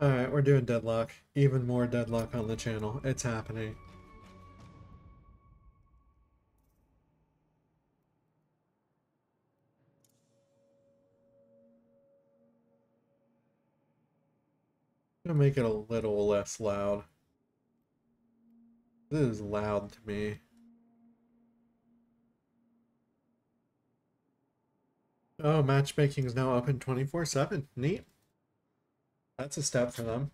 Alright, we're doing Deadlock. Even more Deadlock on the channel. It's happening. Gonna make it a little less loud. This is loud to me. Oh, matchmaking is now open 24-7. Neat. That's a step for them.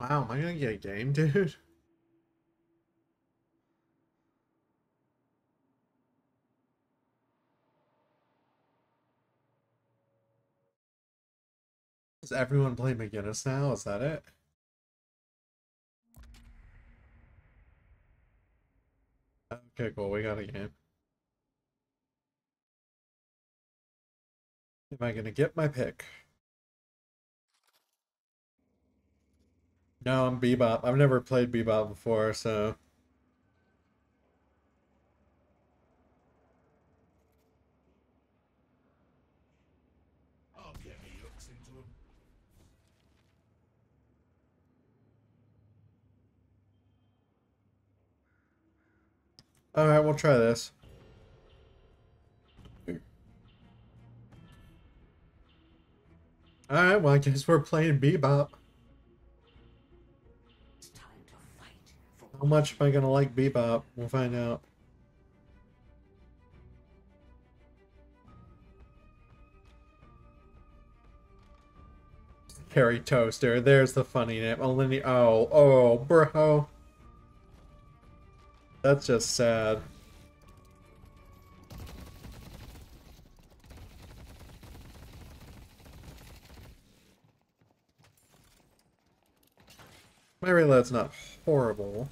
Wow, am I gonna get a game, dude? Does everyone play McGinnis now? Is that it? Okay, cool. We got a game. Am I gonna get my pick? No, I'm Bebop. I've never played Bebop before, so... Alright, we'll try this. Alright, well I guess we're playing Bebop. How much am I gonna like Bebop? We'll find out. Harry Toaster, there's the funny name. Alinea oh, oh, bro. That's just sad. My reload's not horrible.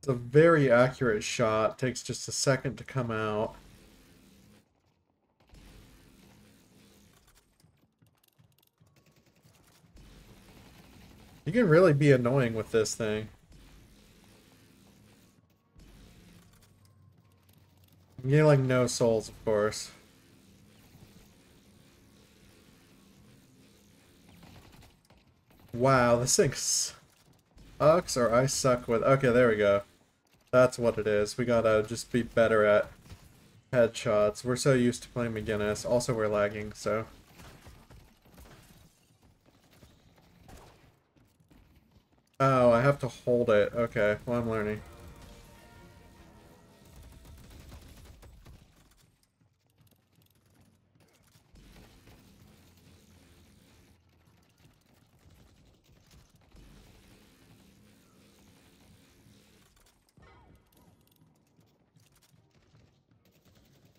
It's a very accurate shot. Takes just a second to come out. You can really be annoying with this thing. I'm getting like no souls, of course. Wow, this thing sucks or I suck with... Okay, there we go. That's what it is. We gotta just be better at headshots. We're so used to playing McGinnis. Also, we're lagging, so... Oh, I have to hold it. Okay, well, I'm learning.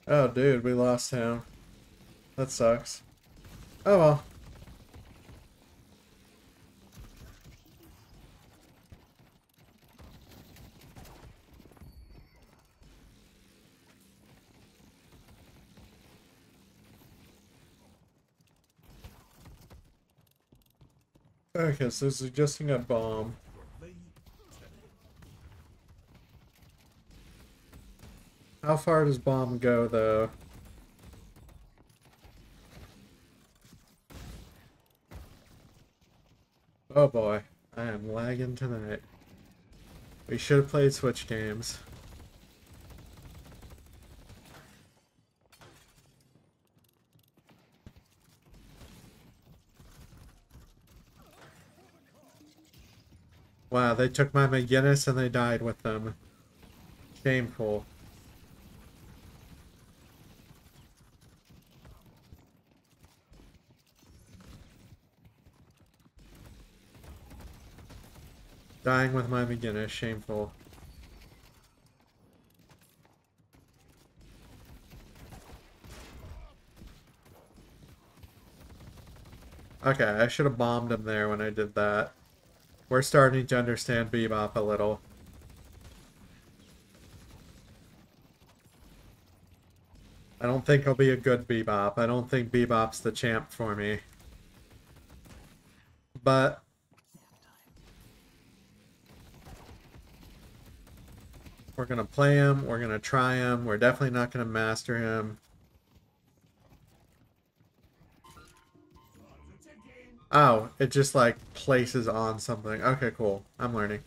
Oh, dude, we lost him. That sucks. Oh well. Okay, so suggesting a bomb. How far does bomb go, though? Oh boy, I am lagging tonight. We should have played Switch games. Wow, they took my McGinnis and they died with them. Shameful. Dying with my McGinnis, shameful. Okay, I should have bombed him there when I did that. We're starting to understand Bebop a little. I don't think I'll be a good Bebop. I don't think Bebop's the champ for me. But... We're gonna play him, we're gonna try him, we're definitely not gonna master him. Oh, it just like places on something. Okay, cool. I'm learning.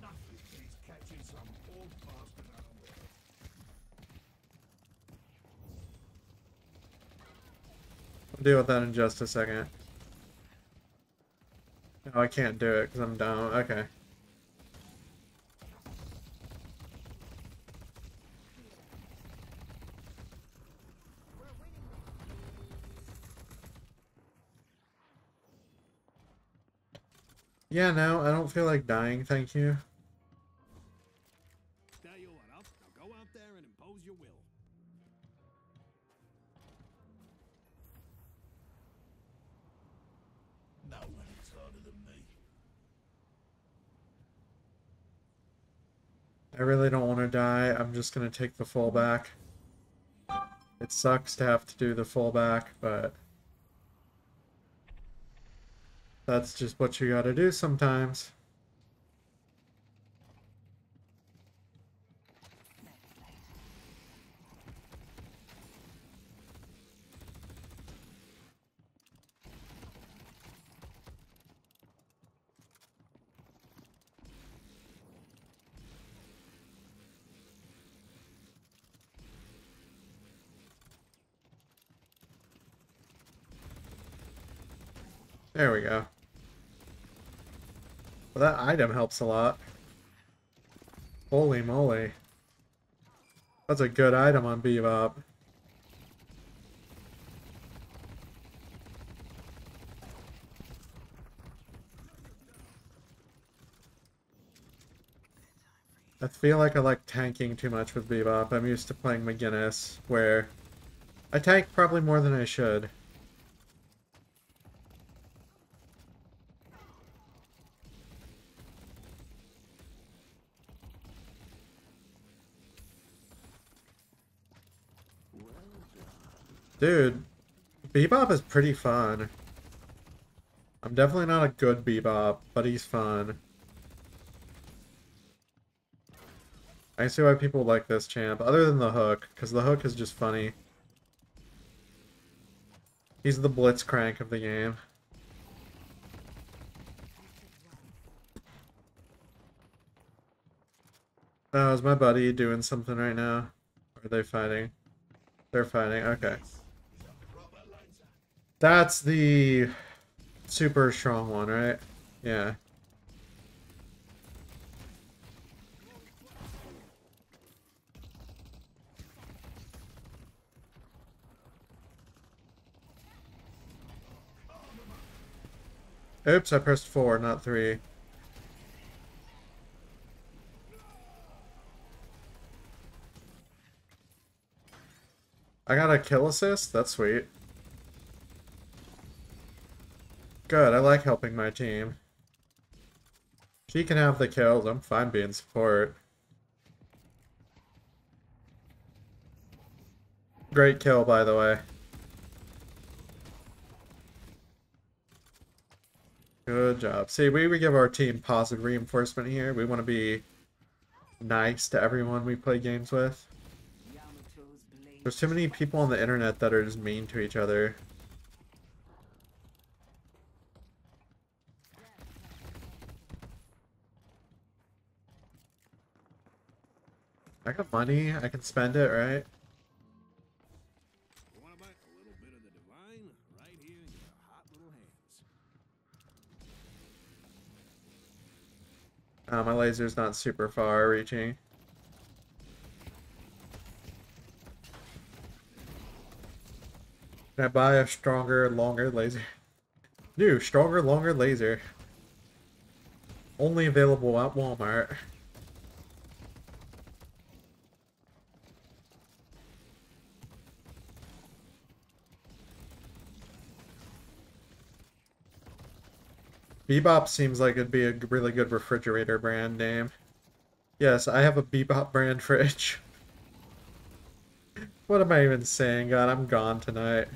Nothing beats catching some old bastard unaware. We'll deal with that in just a second. No, I can't do it because I'm down. Okay. Yeah, no, I don't feel like dying, thank you. I really don't want to die. I'm just going to take the fullback. It sucks to have to do the fullback, but that's just what you got to do sometimes. There we go. Well, that item helps a lot. Holy moly. That's a good item on Bebop. I feel like I like tanking too much with Bebop. I'm used to playing McGinnis, where I tank probably more than I should. Dude, Bebop is pretty fun. I'm definitely not a good Bebop, but he's fun. I see why people like this champ, other than the hook, because the hook is just funny. He's the blitzcrank of the game. Oh, is my buddy doing something right now? Are they fighting? They're fighting, okay. That's the super strong one, right? Yeah. Oops, I pressed 4, not 3. I got a kill assist? That's sweet. Good, I like helping my team. She can have the kills, I'm fine being support. Great kill, by the way. Good job. See, we, we give our team positive reinforcement here. We want to be nice to everyone we play games with. There's too many people on the internet that are just mean to each other. I got money, I can spend it, right? You want to buy a little bit of the divine right here in your hot little hands. Uh, my laser's not super far reaching. Can I buy a stronger, longer laser? New, stronger, longer laser. Only available at Walmart. Bebop seems like it'd be a really good refrigerator brand name. Yes, I have a Bebop brand fridge. what am I even saying? God, I'm gone tonight.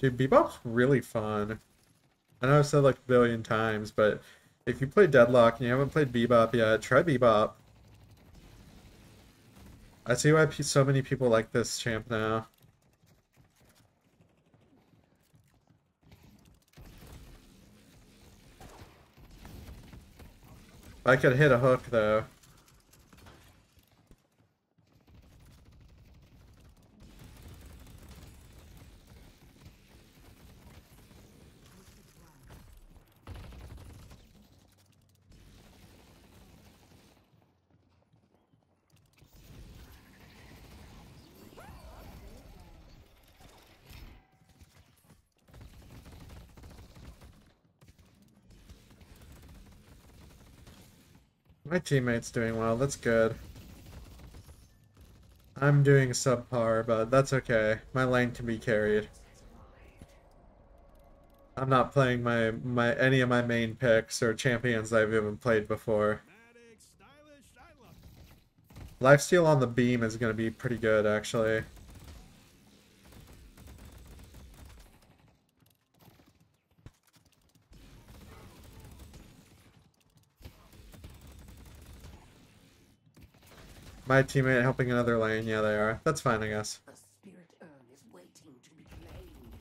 Dude, Bebop's really fun. I know I've said like a billion times, but if you play Deadlock and you haven't played Bebop yet, try Bebop. I see why so many people like this champ now. I could hit a hook though. My teammate's doing well, that's good. I'm doing subpar, but that's okay. My lane can be carried. I'm not playing my, my any of my main picks or champions I've even played before. Lifesteal on the beam is going to be pretty good, actually. My teammate helping another lane, yeah they are. That's fine, I guess. The spirit urn is waiting to be claimed.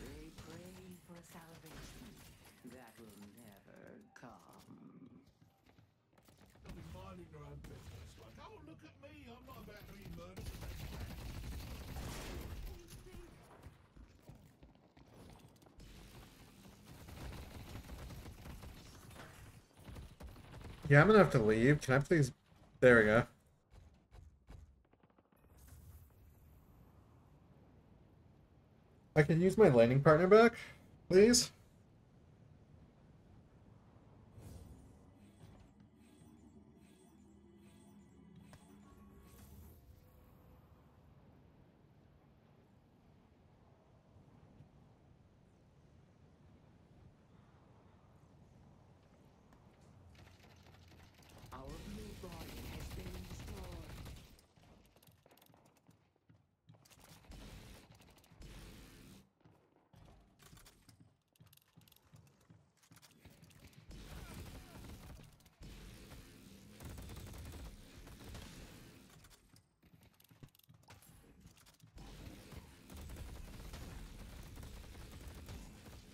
They pray for a salvation that will never come. Don't be minding your own business. Like, oh, look at me. I'm not about to be murdered the next day. Yeah, I'm gonna have to leave. Can I please... There we go. I can use my landing partner back, please?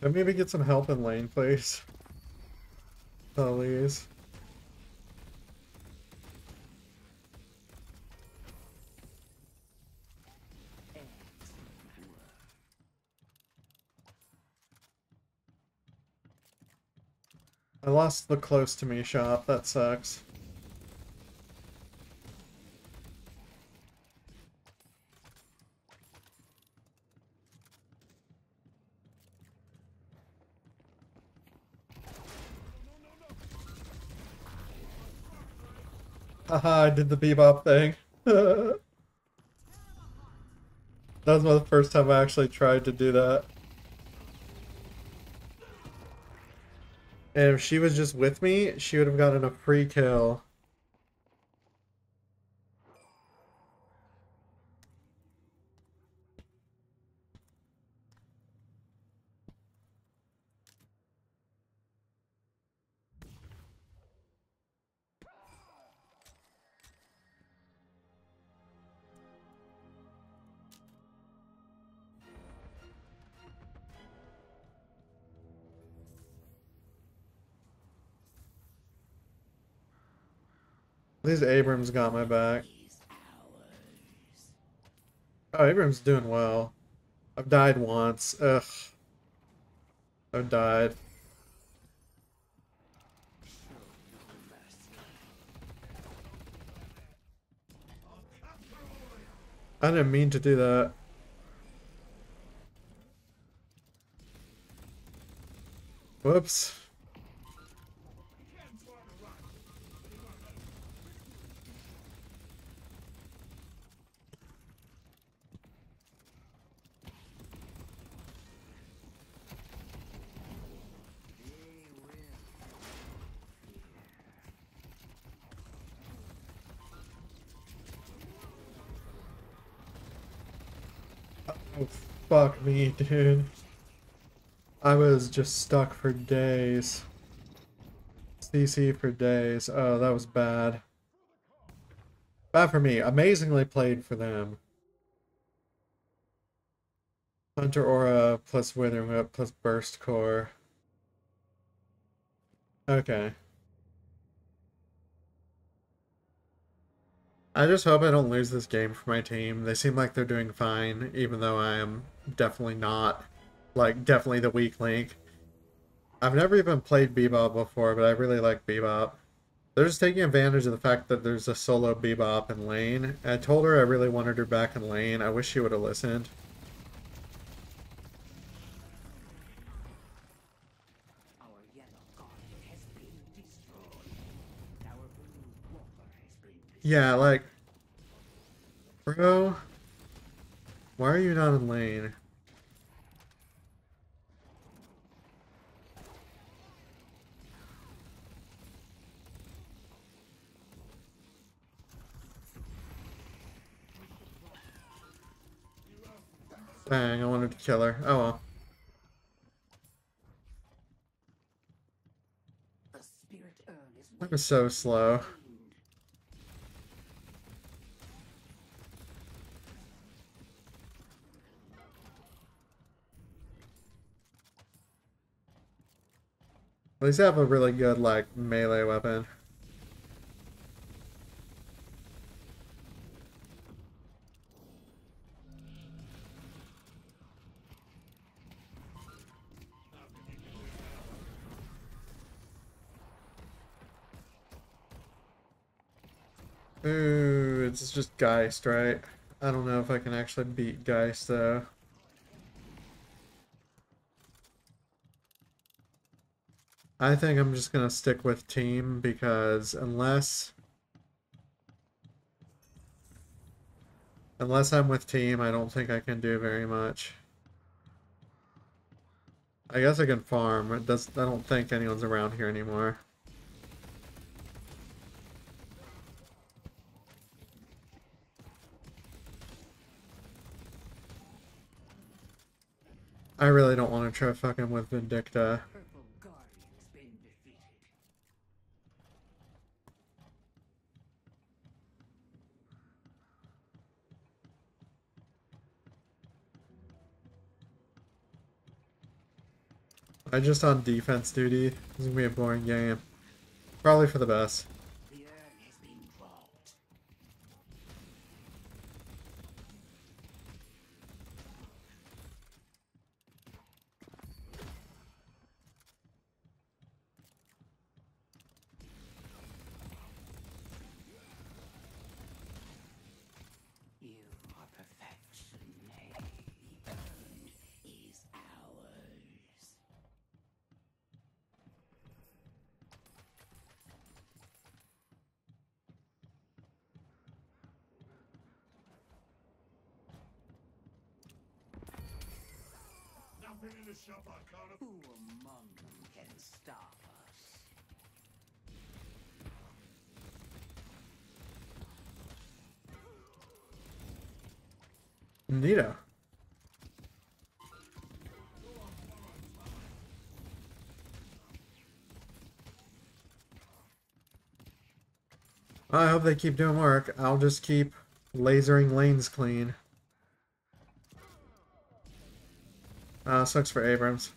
Can maybe get some help in lane, please? Please. I lost the close to me shop. That sucks. I did the bebop thing. that was the first time I actually tried to do that. And if she was just with me, she would have gotten a free kill. least Abrams got my back. Oh, Abrams doing well. I've died once. Ugh. I've died. I didn't mean to do that. Whoops. Fuck me, dude. I was just stuck for days. CC for days. Oh, that was bad. Bad for me. Amazingly played for them. Hunter Aura plus Withering Whip plus Burst Core. Okay. I just hope I don't lose this game for my team. They seem like they're doing fine, even though I am definitely not. Like, definitely the weak link. I've never even played Bebop before, but I really like Bebop. They're just taking advantage of the fact that there's a solo Bebop in lane. I told her I really wanted her back in lane. I wish she would have listened. Our yellow guardian has been destroyed. Our blue walker has been Yeah, like... Bro... Why are you not in lane? Dang, I wanted to kill her. Oh well. The spirit urn is That was so slow. At least have a really good, like, melee weapon. Ooh, it's just Geist, right? I don't know if I can actually beat Geist, though. I think I'm just gonna stick with team because unless unless I'm with team, I don't think I can do very much. I guess I can farm. It does I don't think anyone's around here anymore. I really don't want to try fucking with Vindicta. Purple guardian's been defeated. I just on defense duty. This is gonna be a boring game. Probably for the best. The urn has been brought. You are perfection. eh? The urn is ours. Nothing in the shop I can't Who among them can stop us? Nita. I hope they keep doing work. I'll just keep lasering lanes clean. Uh, sucks for Abrams.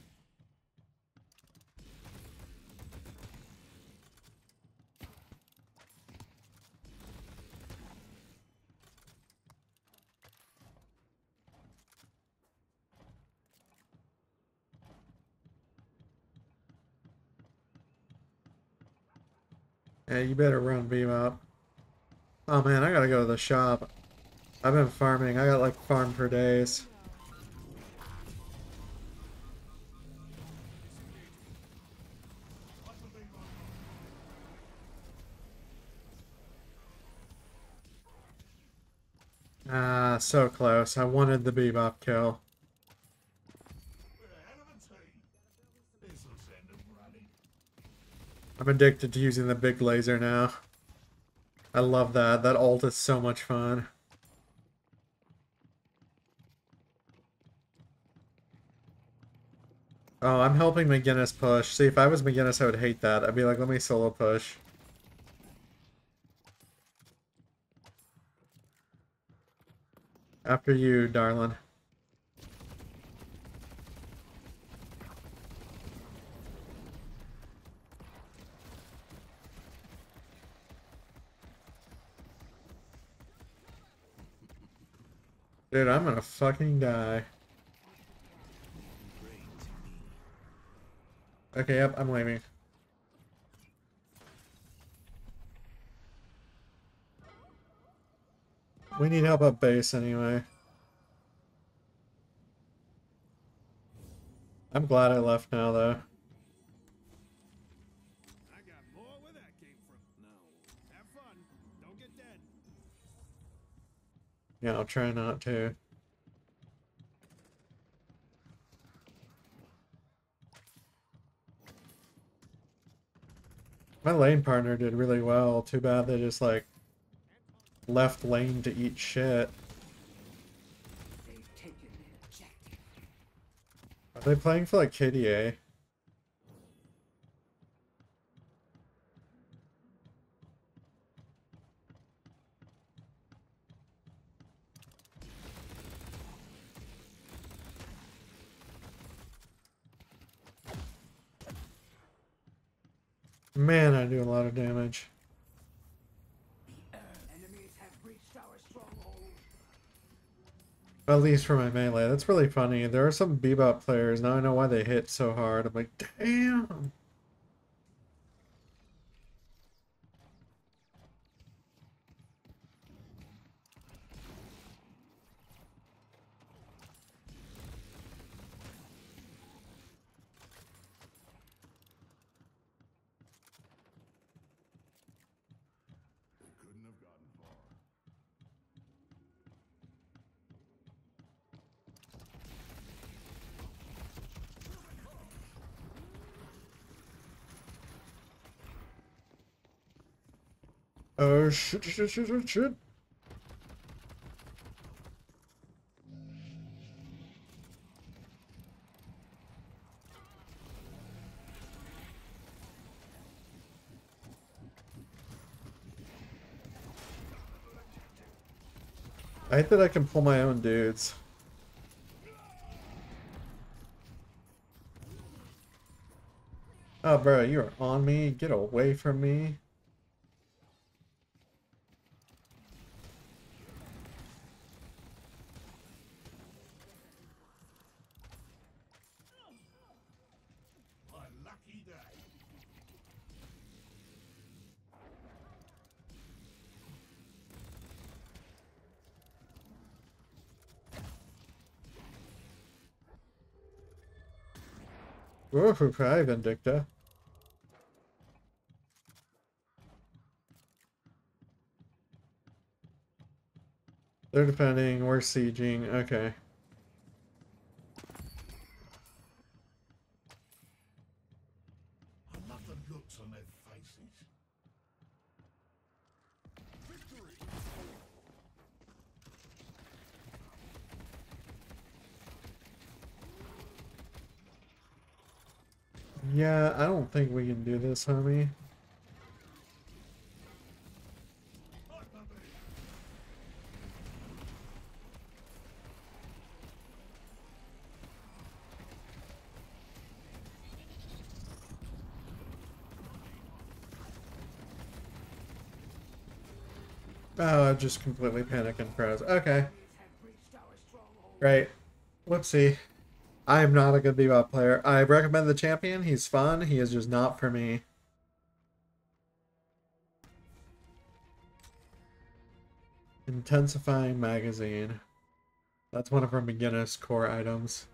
Yeah, you better run beam up. Oh man, I gotta go to the shop. I've been farming. I got like farm for days. So close. I wanted the bebop kill. I'm addicted to using the big laser now. I love that. That ult is so much fun. Oh, I'm helping McGinnis push. See, if I was McGinnis, I would hate that. I'd be like, let me solo push. After you, darling. Dude, I'm gonna fucking die. Okay, yep, I'm leaving. We need help up base anyway. I'm glad I left now though. Yeah, I'll try not to. My lane partner did really well. Too bad they just like left lane to eat shit. They've taken the objective. Are they playing for like KDA? Man, I do a lot of damage. Enemies have reached our stronghold. At least for my melee. That's really funny. There are some Bebop players, now I know why they hit so hard. I'm like, damn! Shit, shit, shit, shit, shit. I hate that I can pull my own dudes. Oh, bro, you're on me. Get away from me. Ooh, hi, Vindicta. They're defending, we're sieging, okay. I love the looks on their faces. Victory! Yeah, I don't think we can do this, homie. Oh, I just completely panic and froze. Okay, right. Whoopsie. I am not a good Bebop player. I recommend the champion. He's fun. He is just not for me. Intensifying magazine. That's one of our McGinnis core items.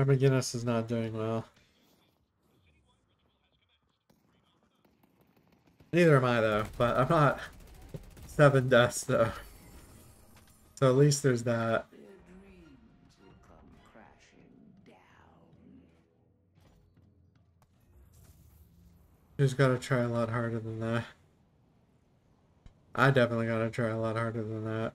Our McGinnis is not doing well. Neither am I though, but I'm not seven deaths though. So at least there's that. Just gotta try a lot harder than that. I definitely gotta try a lot harder than that.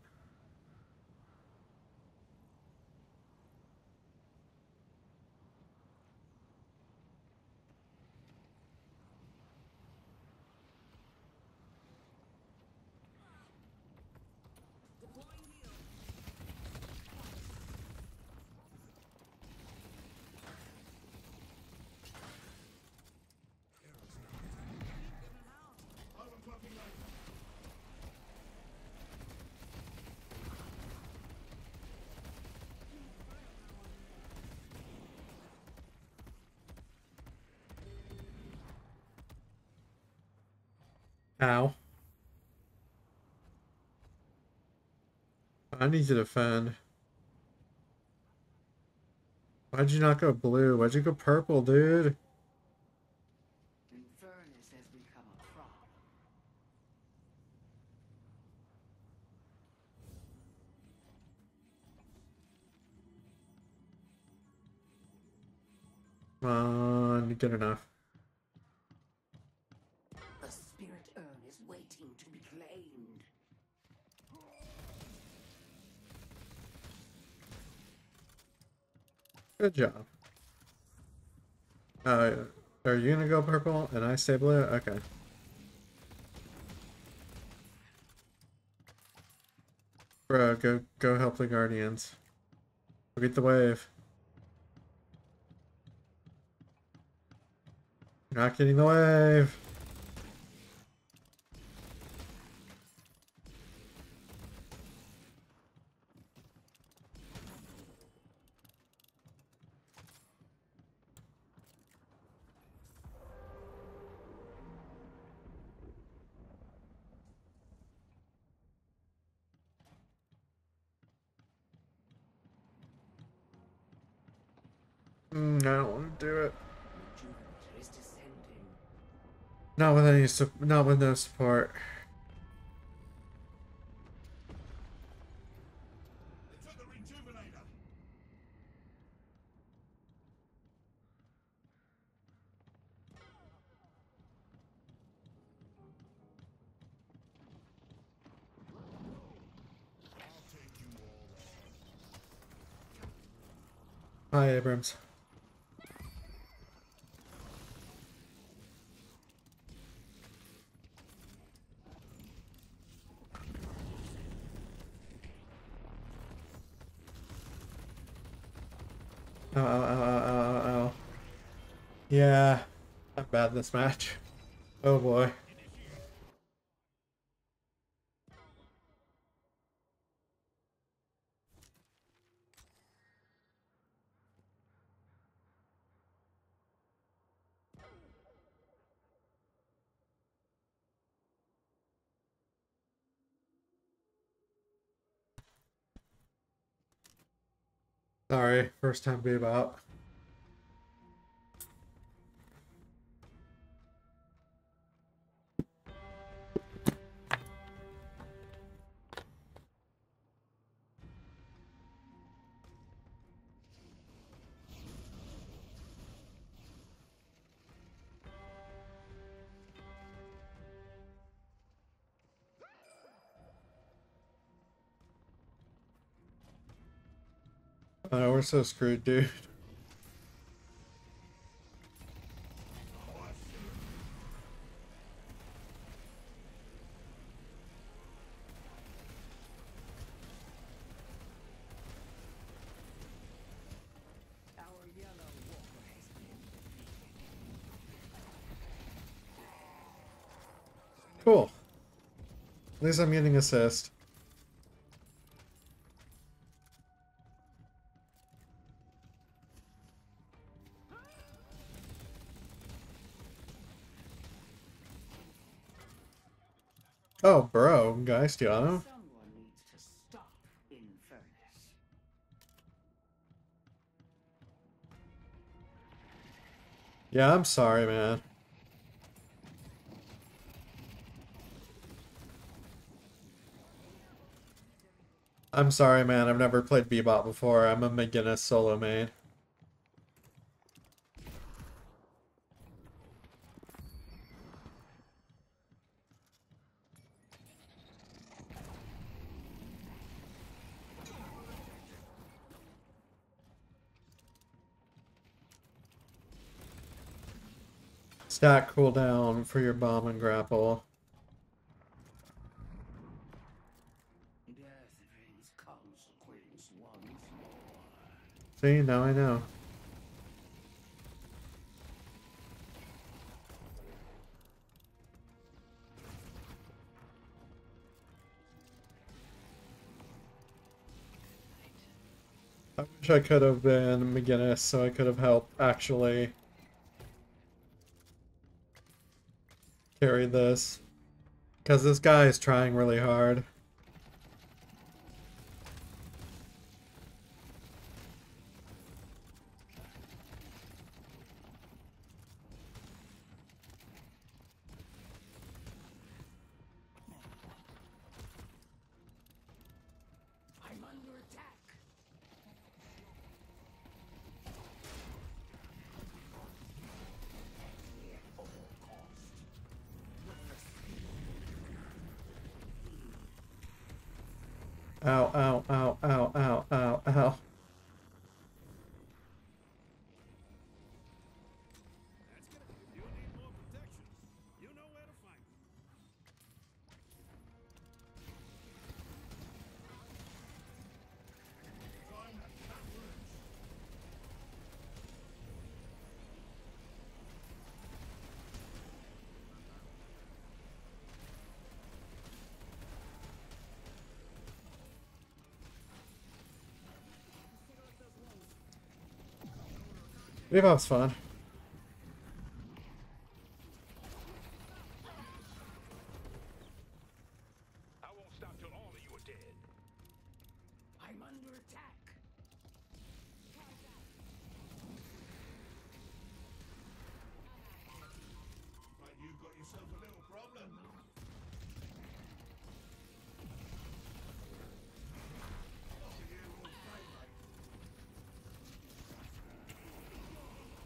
Ow. I need to defend. Why'd you not go blue? Why'd you go purple, dude? Come on, good enough. Job. Uh, are you gonna go purple and I stay blue? Okay. Bro, go go help the guardians. Go get the wave. You're not getting the wave. Mm, I don't want to do it. Rejuvenator is descending. Not with any not with no support. Hi, took the rejuvenator. I'll take you all on. Hi, Abrams. Ow, ow, ow, ow, ow, ow, ow. Yeah, This match. Oh boy. Sorry, first time Bebop. Oh, we're so screwed, dude. Cool. At least I'm getting assist. Bro, Geistiano. Someone needs to stop Infernus. Yeah, I'm sorry, man. I'm sorry, man. I've never played Bebop before. I'm a McGinnis solo main. Stack cooldown for your bomb and grapple. See, now I know. I wish I could have been McGinnis so I could have helped actually this. Because this guy is trying really hard. Bebop's fun.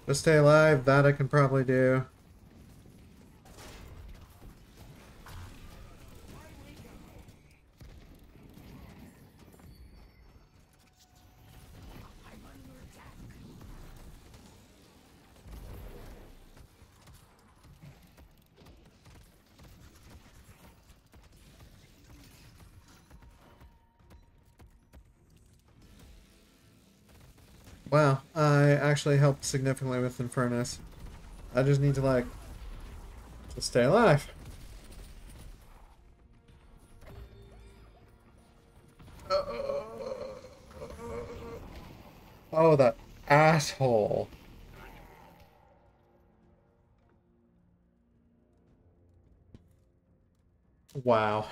Just stay alive, that I can probably do. Wow, I actually helped significantly with Infernus. I just need to, like, just stay alive. Uh, oh, that asshole. Wow.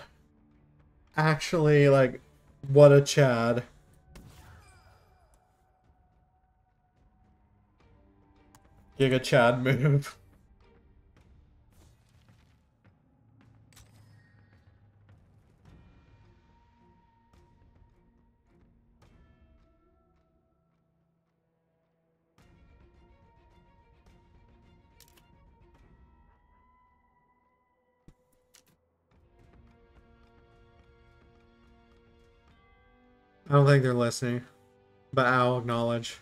Actually, like, what a Chad. Giga Chad move. I don't think they're listening, but I'll acknowledge.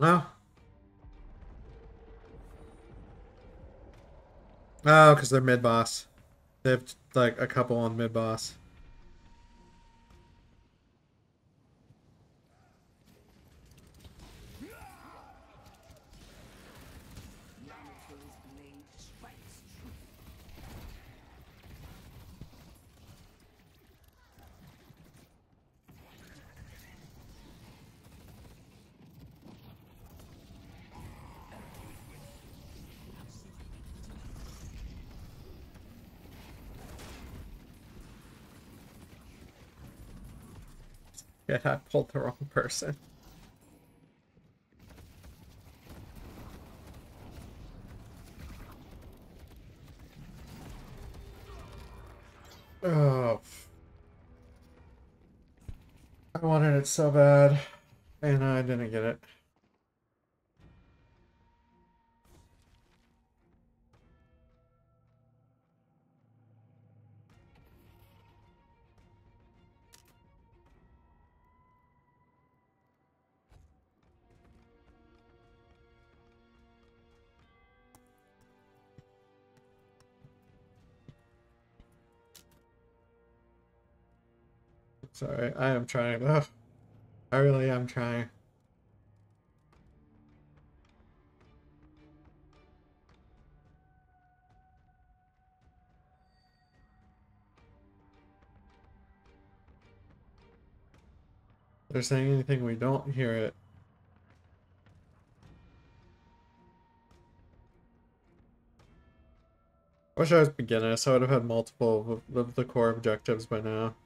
Oh. Oh, because they're mid boss. They have like a couple on mid boss. Yeah, I pulled the wrong person. Oh. I wanted it so bad, and I didn't get it. Sorry, I am trying. Ugh. I really am trying. They're saying anything, we don't hear it. I wish I was beginner, so I would have had multiple of- of the core objectives by now.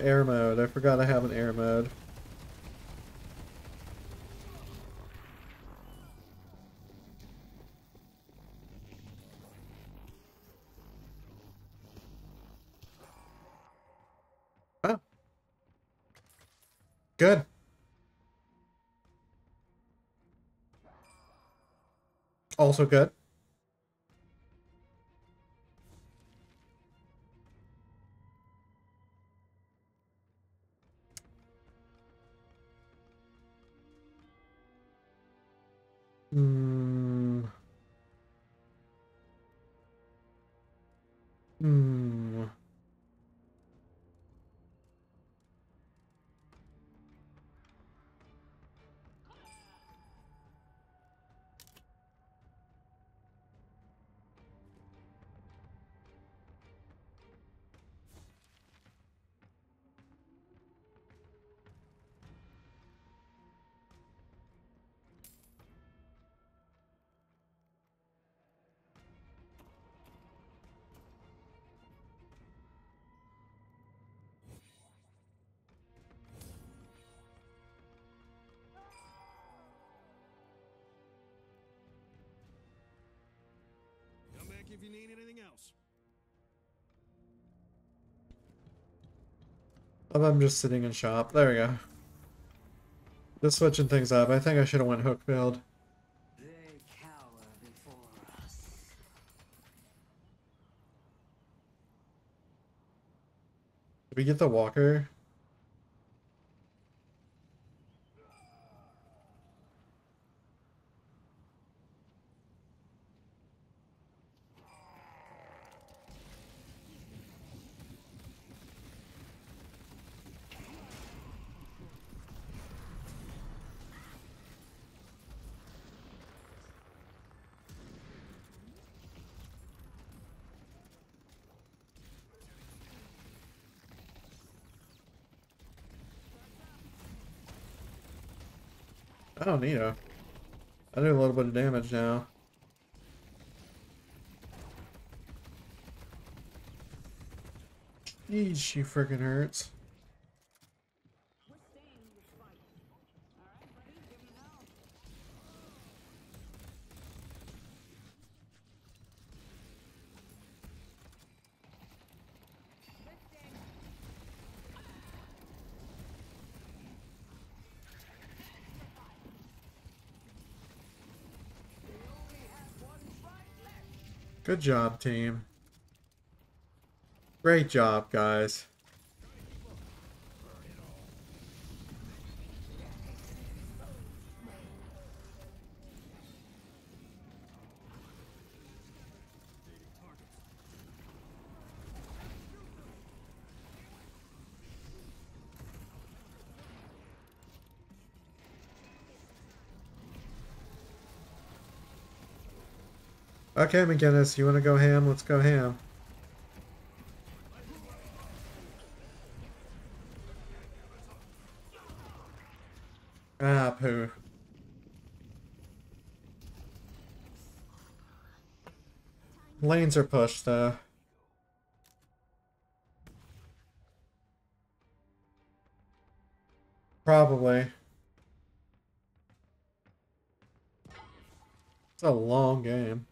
Air mode. I forgot I have an air mode. Oh. Good. Also good. Come back if you need anything else. I'm just sitting in shop. There we go. Just switching things up. I think I should have went hook build. They cower before us. Did we get the walker? Don't need a. I do a little bit of damage now. Jeez, she freaking hurts. Good job, team. Great job, guys. Okay, McGinnis, you want to go ham? Let's go ham. Ah, poo. Lanes are pushed, though. Probably. It's a long game.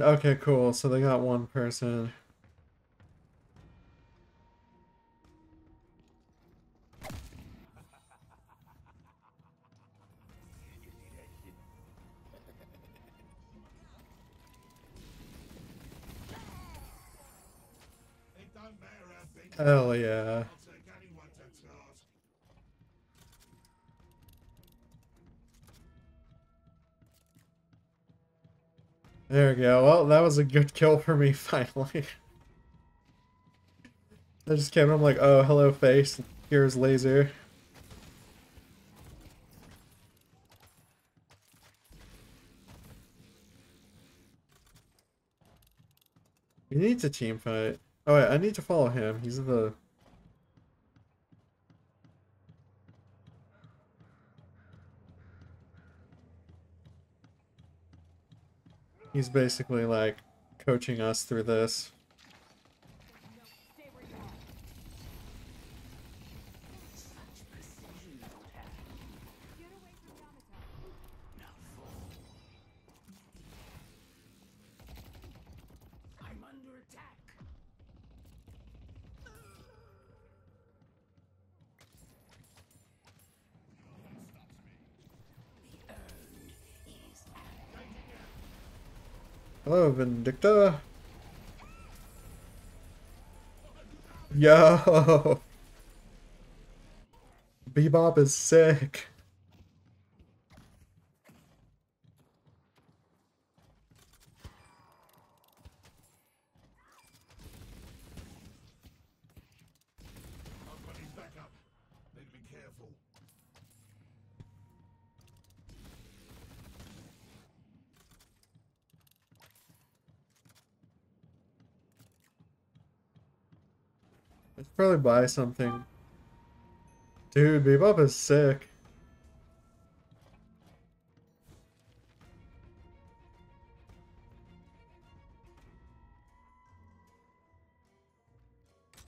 Okay, cool. So they got one person. There we go. Well, that was a good kill for me, finally. I just came I'm like, oh, hello, face. Here's laser. He needs a team fight. Oh, wait, I need to follow him. He's the... He's basically like coaching us through this. Vindicta. Yo! Bebop is sick. I've got his back up. Need to be careful. I should probably buy something. Dude, Bebop is sick.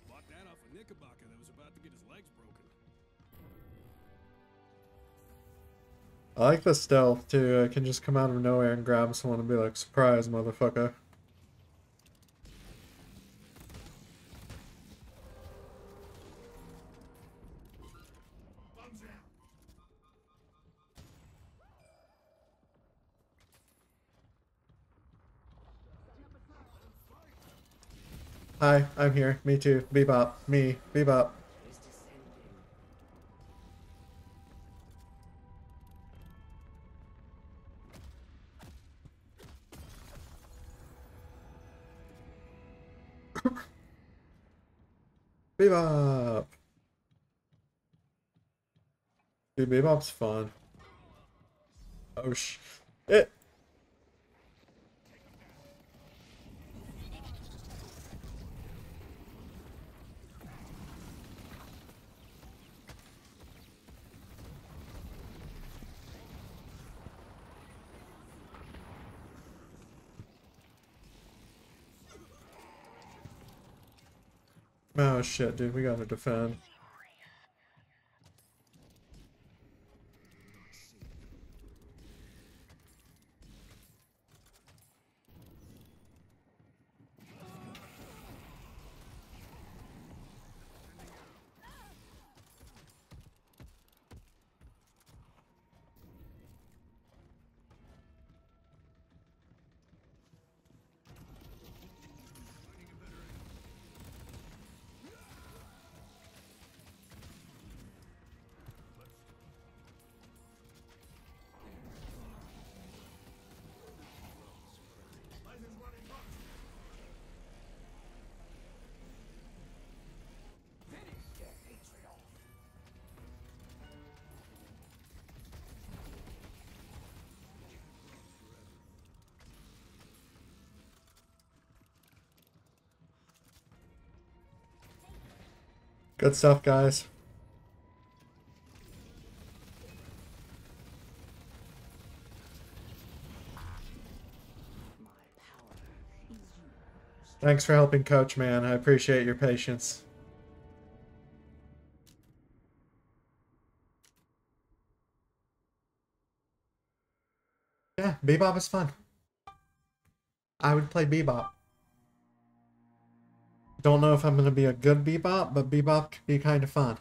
Bought that off a Knickerbocker that was about to get his legs broken. I like the stealth too. I can just come out of nowhere and grab someone and be like, surprise, motherfucker. Hi, I'm here. Me too. Bebop. Me. Bebop. Bebop. Dude, Bebop's fun. Oh sh. It. Oh shit, dude, we gotta defend. Good stuff, guys. My power is yours. Thanks for helping coach, man. I appreciate your patience. Yeah, Bebop is fun. I would play Bebop. Don't know if I'm going to be a good Bebop, but Bebop could be kind of fun.